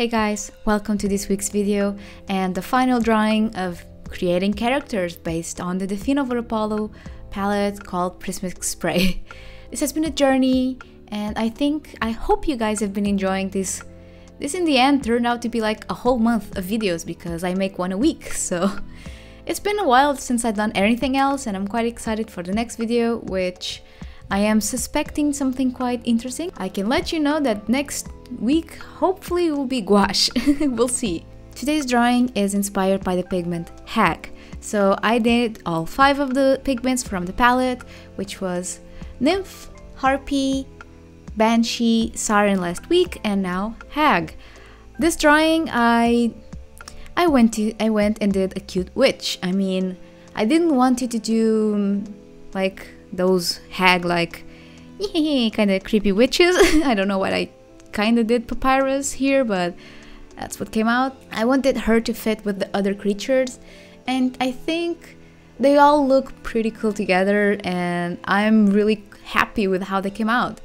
Hey guys, welcome to this week's video and the final drawing of creating characters based on the Defino Apollo palette called Prismatic Spray. This has been a journey and I think, I hope you guys have been enjoying this. This in the end turned out to be like a whole month of videos because I make one a week, so it's been a while since I've done anything else and I'm quite excited for the next video which I am suspecting something quite interesting. I can let you know that next week hopefully will be gouache. we'll see. Today's drawing is inspired by the pigment Hag. So I did all five of the pigments from the palette, which was Nymph, Harpy, Banshee, Siren last week, and now Hag. This drawing I I went to I went and did a cute witch. I mean, I didn't want it to do mm, like those hag like kind of creepy witches. I don't know what I kind of did papyrus here, but that's what came out. I wanted her to fit with the other creatures, and I think they all look pretty cool together, and I'm really happy with how they came out.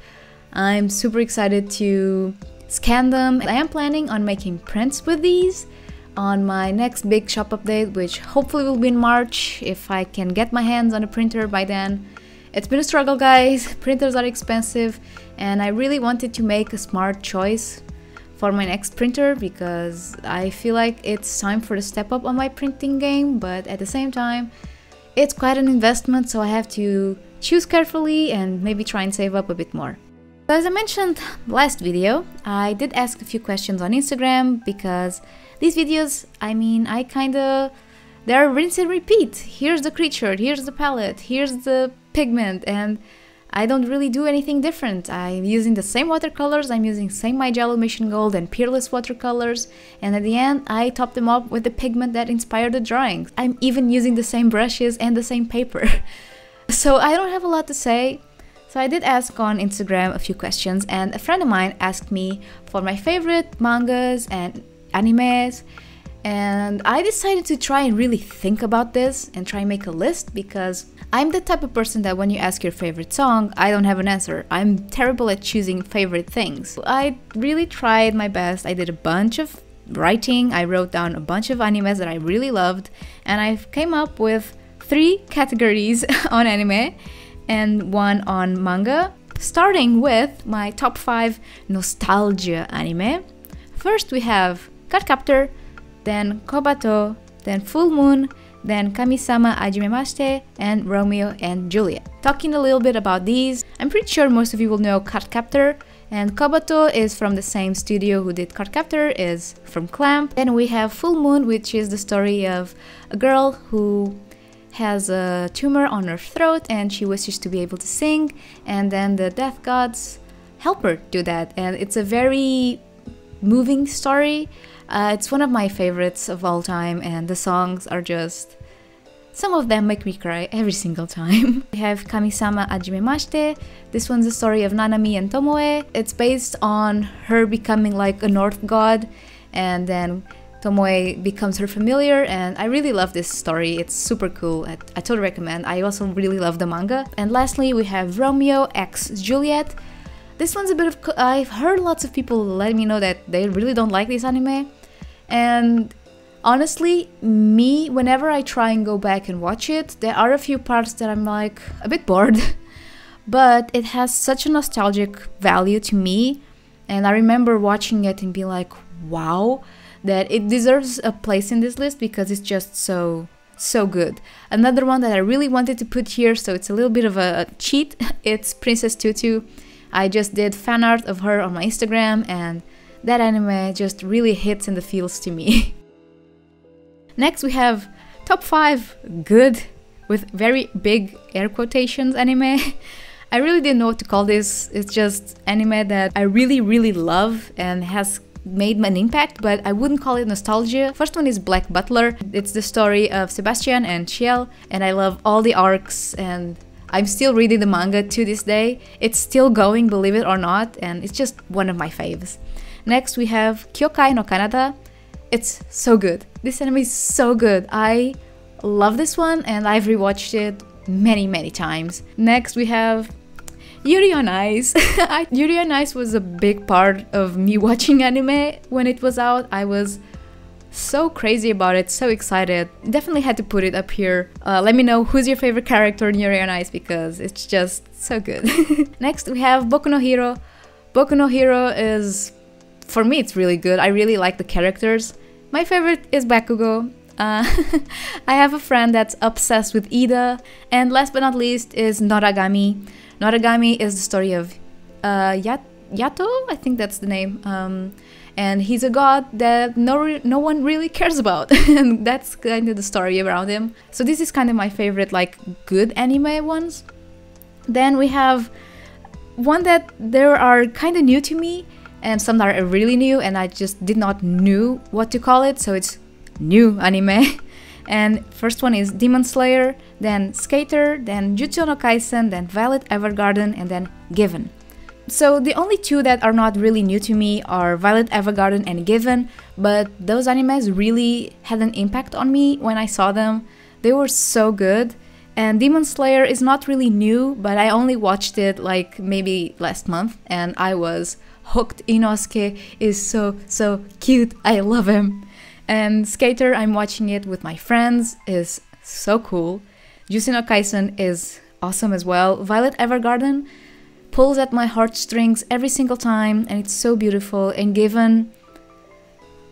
I'm super excited to scan them. I am planning on making prints with these on my next big shop update, which hopefully will be in March if I can get my hands on a printer by then. It's been a struggle guys, printers are expensive and I really wanted to make a smart choice for my next printer because I feel like it's time for the step up on my printing game but at the same time it's quite an investment so I have to choose carefully and maybe try and save up a bit more. So as I mentioned last video, I did ask a few questions on Instagram because these videos, I mean, I kinda they're rinse and repeat. Here's the creature, here's the palette, here's the pigment, and I don't really do anything different. I'm using the same watercolors, I'm using same Mijello Mission Gold and Peerless watercolors, and at the end I top them up with the pigment that inspired the drawings. I'm even using the same brushes and the same paper. so I don't have a lot to say. So I did ask on Instagram a few questions and a friend of mine asked me for my favorite mangas and animes and I decided to try and really think about this and try and make a list because I'm the type of person that when you ask your favorite song, I don't have an answer. I'm terrible at choosing favorite things. I really tried my best. I did a bunch of writing. I wrote down a bunch of animes that I really loved and I came up with three categories on anime and one on manga, starting with my top 5 nostalgia anime. First we have Cardcaptor, then Kobato, then Full Moon, then Kamisama Hajimemashite, and Romeo and Juliet. Talking a little bit about these, I'm pretty sure most of you will know Cardcaptor, and Kobato is from the same studio who did Cardcaptor, is from Clamp. Then we have Full Moon, which is the story of a girl who has a tumor on her throat and she wishes to be able to sing, and then the death gods help her do that. And it's a very moving story uh, it's one of my favorites of all time, and the songs are just. Some of them make me cry every single time. we have Kamisama Hajimemashite. This one's the story of Nanami and Tomoe. It's based on her becoming like a North god, and then Tomoe becomes her familiar, and I really love this story. It's super cool. I, I totally recommend. I also really love the manga. And lastly, we have Romeo x Juliet. This one's a bit of. I've heard lots of people letting me know that they really don't like this anime. And honestly, me, whenever I try and go back and watch it, there are a few parts that I'm like a bit bored. but it has such a nostalgic value to me. And I remember watching it and being like, wow, that it deserves a place in this list because it's just so so good. Another one that I really wanted to put here, so it's a little bit of a cheat, it's Princess Tutu. I just did fan art of her on my Instagram and that anime just really hits in the feels to me. Next we have top 5 good with very big air quotations anime. I really didn't know what to call this. It's just anime that I really really love and has made an impact, but I wouldn't call it nostalgia. First one is Black Butler. It's the story of Sebastian and Chiel, and I love all the arcs and I'm still reading the manga to this day. It's still going, believe it or not, and it's just one of my faves. Next we have Kyokai no Kanata. It's so good. This anime is so good. I love this one and I've rewatched it many, many times. Next, we have Yuri on Ice. Yuri on Ice was a big part of me watching anime when it was out. I was so crazy about it, so excited. Definitely had to put it up here. Uh, let me know who's your favorite character in Yuri on Ice because it's just so good. Next, we have Boku no Hero. Boku no Hero is, for me, it's really good. I really like the characters. My favorite is Bakugo. Uh, I have a friend that's obsessed with Iida, and last but not least is Noragami. Noragami is the story of uh, Yato, I think that's the name. Um, and he's a god that no no one really cares about and that's kind of the story around him so this is kind of my favorite like good anime ones then we have one that there are kind of new to me and some that are really new and I just did not knew what to call it so it's new anime and first one is Demon Slayer then Skater then Jujutsu no Kaisen then Violet Evergarden and then Given so the only two that are not really new to me are Violet Evergarden and Given, but those animes really had an impact on me when I saw them. They were so good. And Demon Slayer is not really new, but I only watched it like maybe last month and I was hooked. Inosuke is so, so cute. I love him. And Skater, I'm watching it with my friends, is so cool. Jujutsu no Kaisen is awesome as well. Violet Evergarden, pulls at my heartstrings every single time and it's so beautiful. And given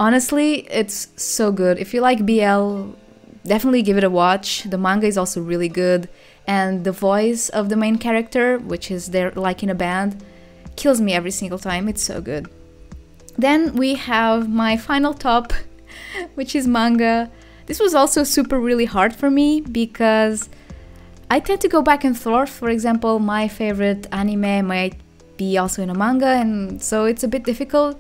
honestly it's so good. If you like bl definitely give it a watch. The manga is also really good. And the voice of the main character which is there like in a band kills me every single time. It's so good. Then we have my final top which is manga this was also super really hard for me because I tend to go back and forth. For example, my favorite anime might be also in a manga, and so it's a bit difficult.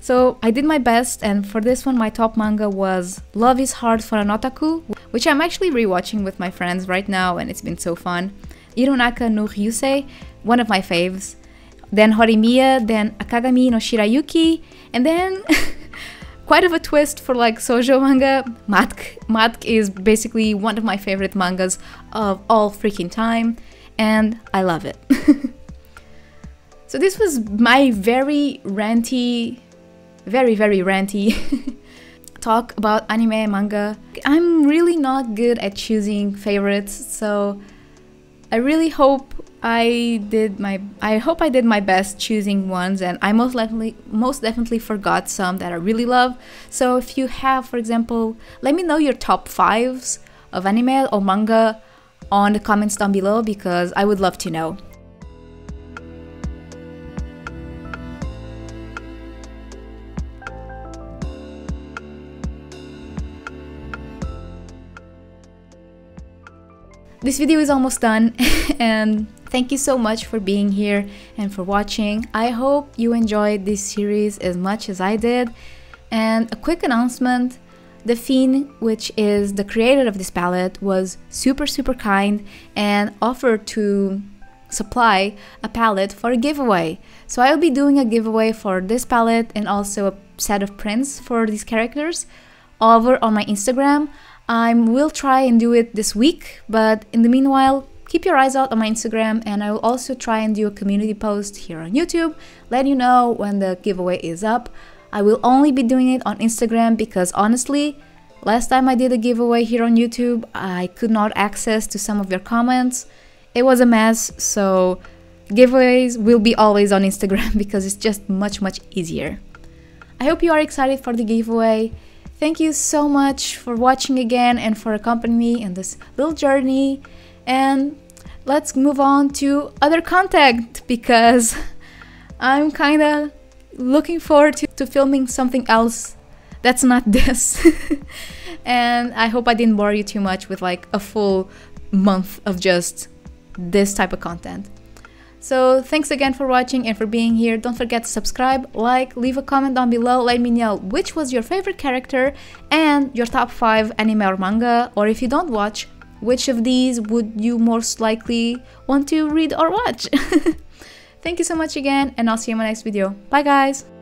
So I did my best, and for this one, my top manga was Love is Hard for an Otaku, which I'm actually rewatching with my friends right now, and it's been so fun. Irunaka no Ryusei, one of my faves. Then Horimiya, then Akagami no Shirayuki, and then quite of a twist for like shojo manga. Matk. Matk is basically one of my favorite mangas of all freaking time, and I love it. so this was my very ranty, very, very ranty talk about anime manga. I'm really not good at choosing favorites, so I really hope I did my I hope I did my best choosing ones and I most definitely most definitely forgot some that I really love. So if you have for example, let me know your top 5s of anime or manga on the comments down below because I would love to know. This video is almost done and Thank you so much for being here and for watching. I hope you enjoyed this series as much as I did. And a quick announcement Delphine, which is the creator of this palette, was super, super kind and offered to supply a palette for a giveaway. So I'll be doing a giveaway for this palette and also a set of prints for these characters over on my Instagram. I will try and do it this week, but in the meanwhile, keep your eyes out on my Instagram and I will also try and do a community post here on YouTube, let you know when the giveaway is up. I will only be doing it on Instagram because honestly, last time I did a giveaway here on YouTube, I could not access to some of your comments. It was a mess, so giveaways will be always on Instagram because it's just much much easier. I hope you are excited for the giveaway. Thank you so much for watching again and for accompanying me in this little journey and let's move on to other content because I'm kind of looking forward to, to filming something else that's not this. and I hope I didn't bore you too much with like a full month of just this type of content. So thanks again for watching and for being here. Don't forget to subscribe, like, leave a comment down below. Let me know which was your favorite character and your top 5 anime or manga. Or if you don't watch, which of these would you most likely want to read or watch? Thank you so much again, and I'll see you in my next video. Bye guys!